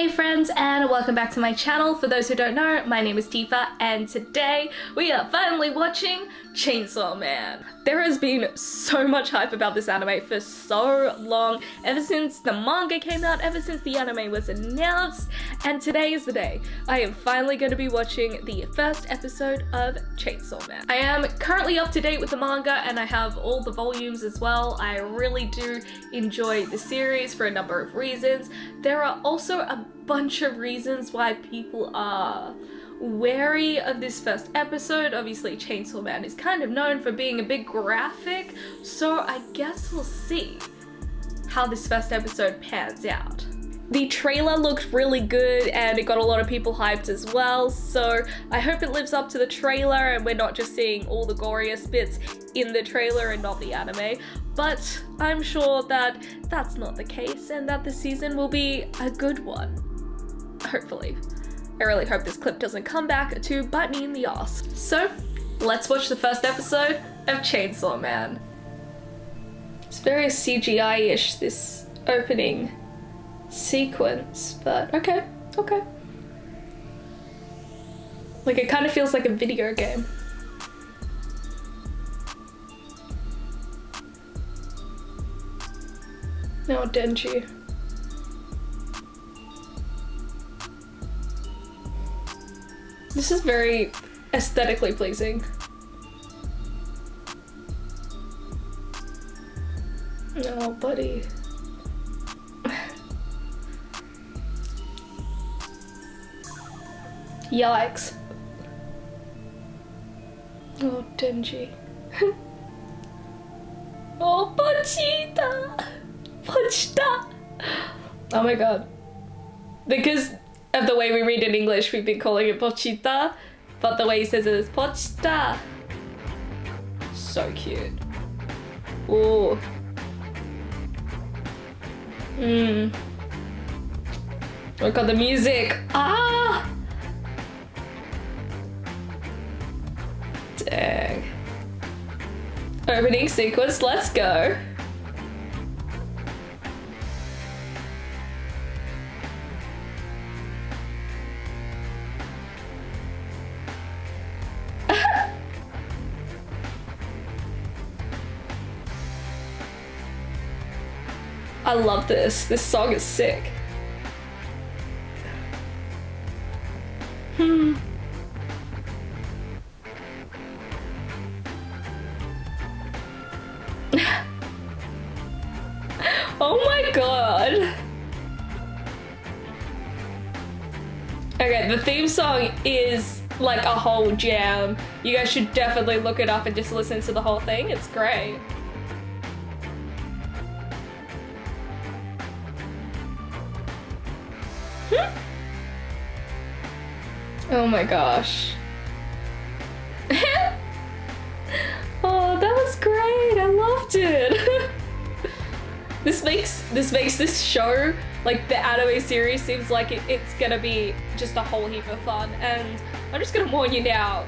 Hey friends and welcome back to my channel. For those who don't know, my name is Tifa and today we are finally watching Chainsaw Man. There has been so much hype about this anime for so long, ever since the manga came out, ever since the anime was announced, and today is the day. I am finally going to be watching the first episode of Chainsaw Man. I am currently up to date with the manga and I have all the volumes as well. I really do enjoy the series for a number of reasons. There are also a bunch of reasons why people are wary of this first episode. Obviously, Chainsaw Man is kind of known for being a bit graphic, so I guess we'll see how this first episode pans out. The trailer looked really good and it got a lot of people hyped as well, so I hope it lives up to the trailer and we're not just seeing all the goriest bits in the trailer and not the anime. But I'm sure that that's not the case and that the season will be a good one. Hopefully. I really hope this clip doesn't come back to bite me in the ass. So, let's watch the first episode of Chainsaw Man. It's very CGI-ish, this opening sequence, but okay, okay. Like, it kind of feels like a video game. No, Denji. This is very aesthetically pleasing. No, buddy. Yikes. Oh, Denji. oh, Pochita! Pochita! Oh my god. Because of the way we read in English, we've been calling it Pochita, but the way he says it is Pochita. So cute. Ooh. Mmm. Look at the music. Ah! Dang. Opening sequence, let's go. I love this. This song is sick. Hmm. oh my god. Okay, the theme song is like a whole jam. You guys should definitely look it up and just listen to the whole thing. It's great. Oh my gosh. oh, that was great. I loved it. this makes this makes this show like the anime series seems like it, it's gonna be just a whole heap of fun and I'm just gonna warn you now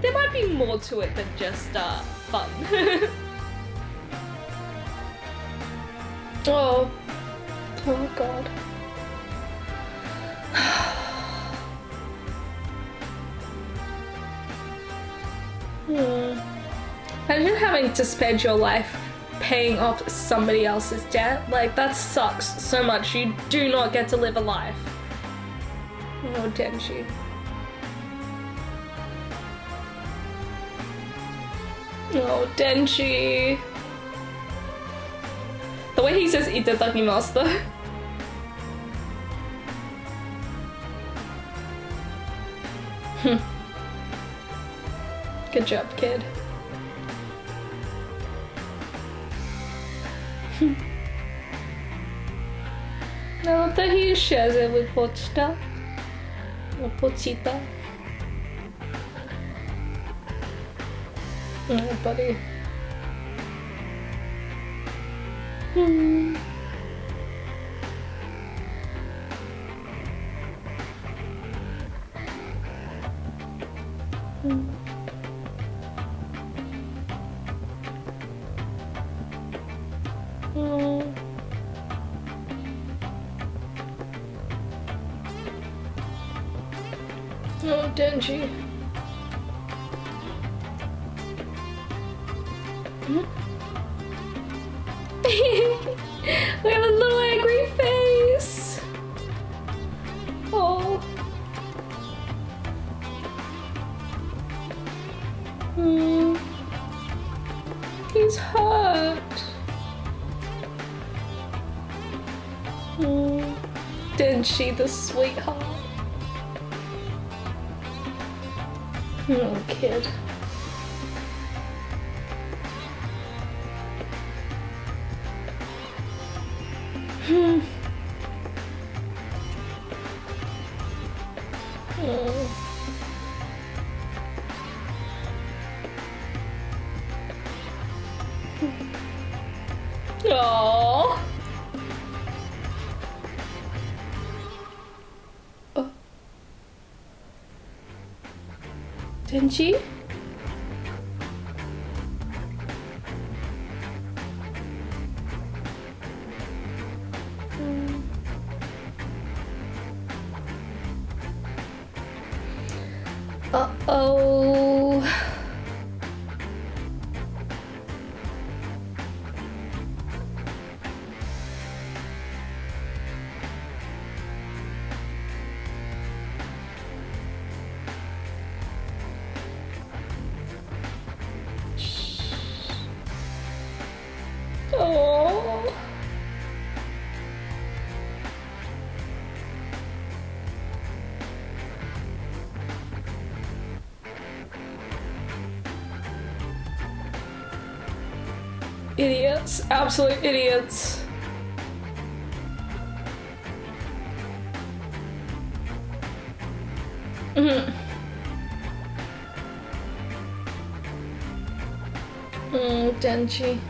there might be more to it than just uh, fun. oh, oh god. Hmm. Imagine having to spend your life paying off somebody else's debt. Like, that sucks so much. You do not get to live a life. Oh, Denji. Oh, Denji. The way he says itadakimasu though. Good job, kid. shares it with Pochita. Or Pochita. Oh, buddy. Hmm. Hmm. Oh, Denji. Hmm? we have a little angry face. Oh. Hmm. He's hurt. Hmm. she, the sweetheart. Oh, kid. Hmm. Oh. Hmm. Uh-oh. Idiots, absolute idiots. Mhm. Mm, Denji.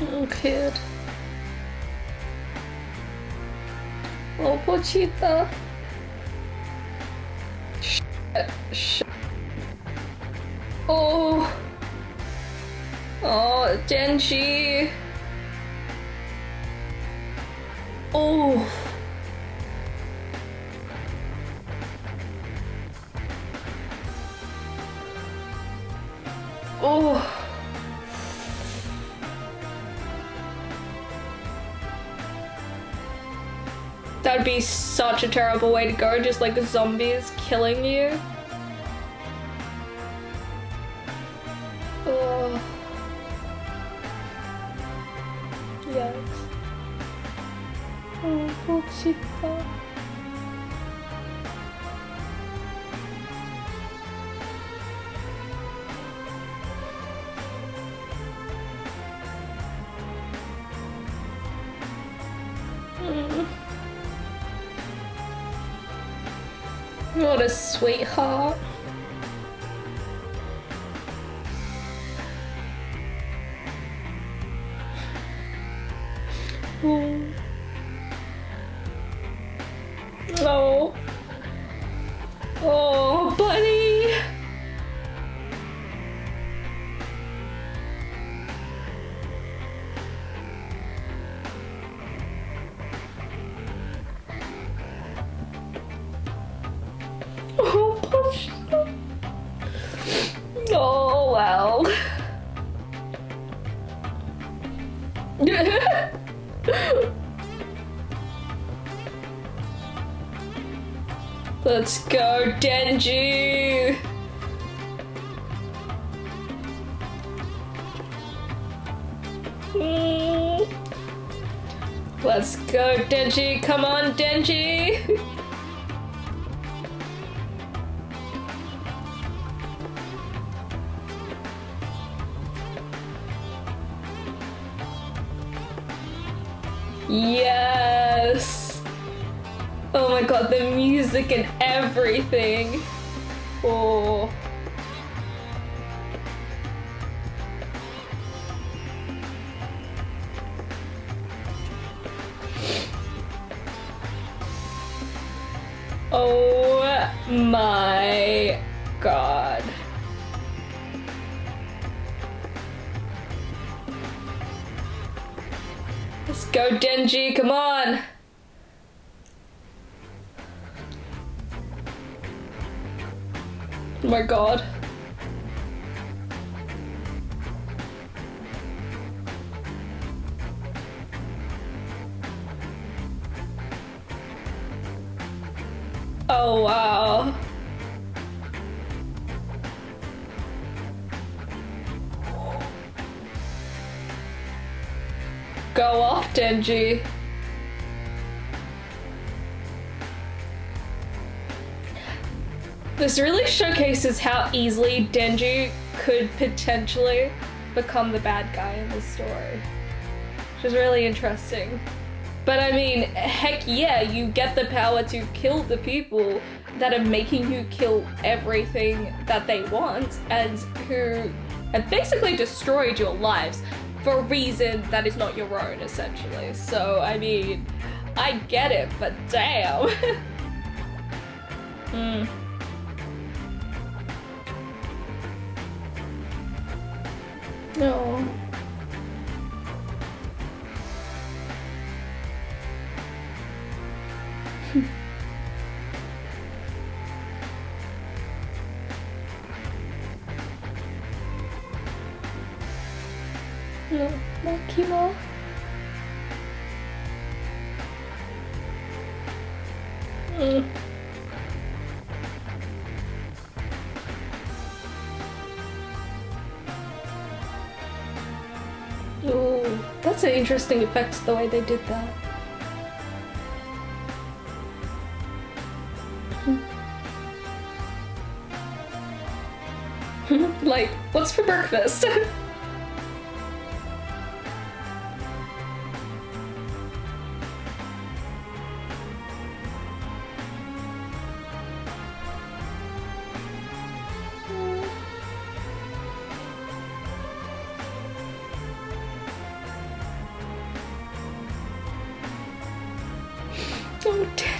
Oh, kid. Oh, Pochita. Shit. Shit. Oh. Oh, Denji. Oh. Oh. That'd be such a terrible way to go, just like zombies killing you. What a sweetheart. Let's go, Denji! Mm. Let's go, Denji! Come on, Denji! The music and everything. Oh. Oh my god. Let's go, Denji, come on! My god. Oh wow. Go off, Denji. This really showcases how easily Denji could potentially become the bad guy in this story. Which is really interesting. But I mean, heck yeah, you get the power to kill the people that are making you kill everything that they want and who have basically destroyed your lives for a reason that is not your own, essentially. So, I mean, I get it, but damn. Hmm. No. no, not chemo. Mm. That's an interesting effect, the way they did that. Hmm. like, what's for breakfast?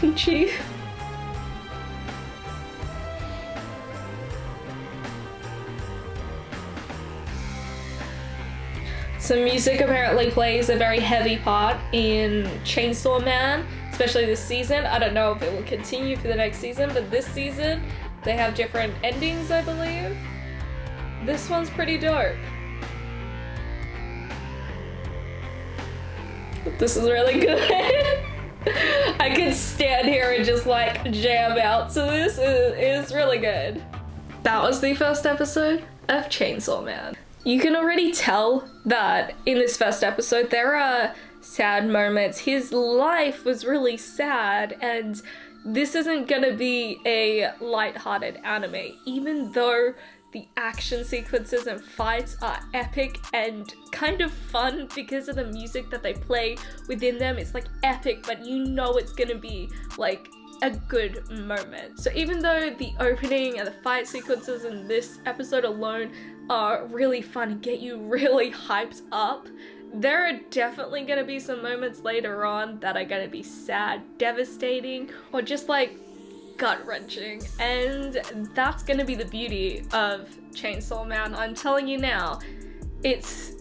Denji. So music apparently plays a very heavy part in Chainsaw Man, especially this season. I don't know if it will continue for the next season, but this season they have different endings, I believe. This one's pretty dope. This is really good. I could stand here and just like jam out. So this is, really good. That was the first episode of Chainsaw Man. You can already tell that in this first episode there are sad moments. His life was really sad and this isn't gonna be a light-hearted anime, even though the action sequences and fights are epic and kind of fun because of the music that they play within them. It's like epic, but you know it's gonna be like a good moment. So even though the opening and the fight sequences in this episode alone are really fun and get you really hyped up, there are definitely gonna be some moments later on that are gonna be sad, devastating, or just like gut wrenching. And that's gonna be the beauty of Chainsaw Man. I'm telling you now, it's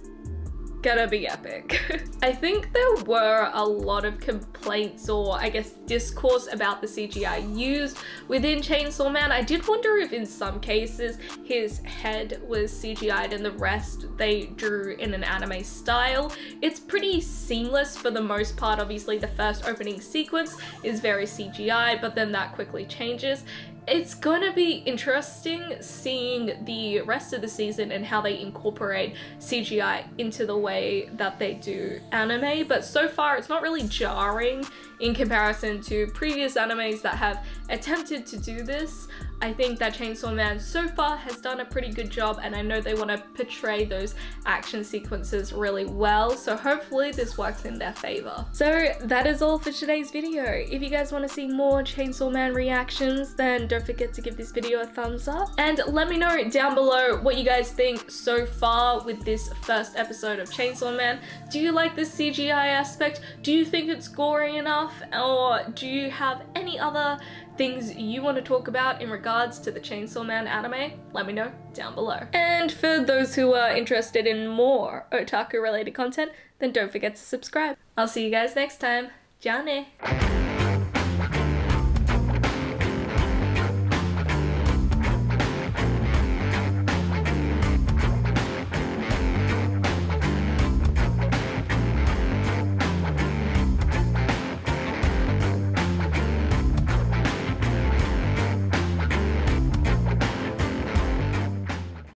gonna be epic. I think there were a lot of complaints or I guess discourse about the CGI used within Chainsaw Man. I did wonder if in some cases his head was CGI'd and the rest they drew in an anime style. It's pretty seamless for the most part. Obviously the first opening sequence is very CGI but then that quickly changes it's gonna be interesting seeing the rest of the season and how they incorporate CGI into the way that they do anime, but so far it's not really jarring in comparison to previous animes that have attempted to do this. I think that Chainsaw Man so far has done a pretty good job and I know they want to portray those action sequences really well so hopefully this works in their favor. So that is all for today's video. If you guys want to see more Chainsaw Man reactions then don't forget to give this video a thumbs up and let me know down below what you guys think so far with this first episode of Chainsaw Man. Do you like this CGI aspect? Do you think it's gory enough or do you have any other things you want to talk about in regards to the Chainsaw Man anime, let me know down below. And for those who are interested in more otaku related content, then don't forget to subscribe. I'll see you guys next time. Johnny.